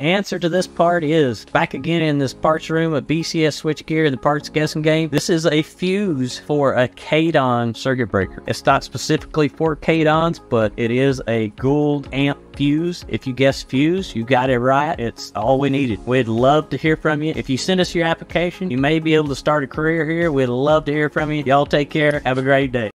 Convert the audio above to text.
answer to this part is back again in this parts room of BCS switchgear, the parts guessing game. This is a fuse for a Kadon circuit breaker. It's not specifically for Kadons, but it is a Gould amp fuse. If you guess fuse, you got it right. It's all we needed. We'd love to hear from you. If you send us your application, you may be able to start a career here. We'd love to hear from you. Y'all take care. Have a great day.